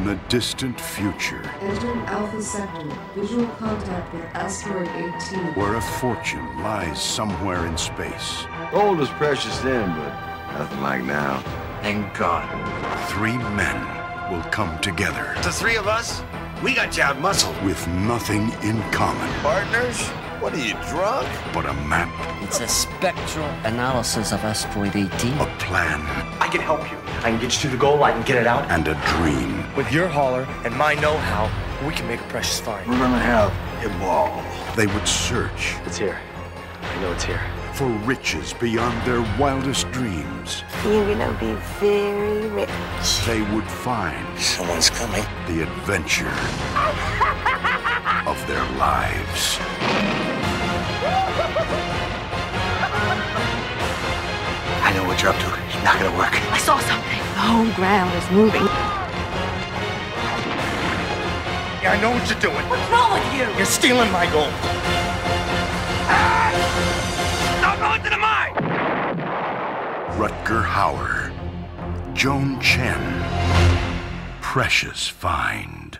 In the distant future, Entering Alpha Sector. Visual contact with asteroid 18. where a fortune lies somewhere in space, Gold was precious then, but nothing like now. Thank God. three men will come together The three of us, we got you out muscle. with nothing in common Partners? What are you, drunk? but a map, It's a spectral analysis of asteroid 18. a plan, I can help you. I can get you to the goal line and get it out. and a dream. With your hauler and my know-how, we can make a precious find. We're gonna have a ball. They would search It's here. I know it's here. for riches beyond their wildest dreams. You're gonna be very rich. They would find Someone's coming. the adventure of their lives. What you're up to. It's not gonna work. I saw something. The whole ground is moving. Yeah, I know what you're doing. What's wrong with you? You're stealing my gold. Don't go into the mine! Rutger Hauer, Joan Chen, Precious Find.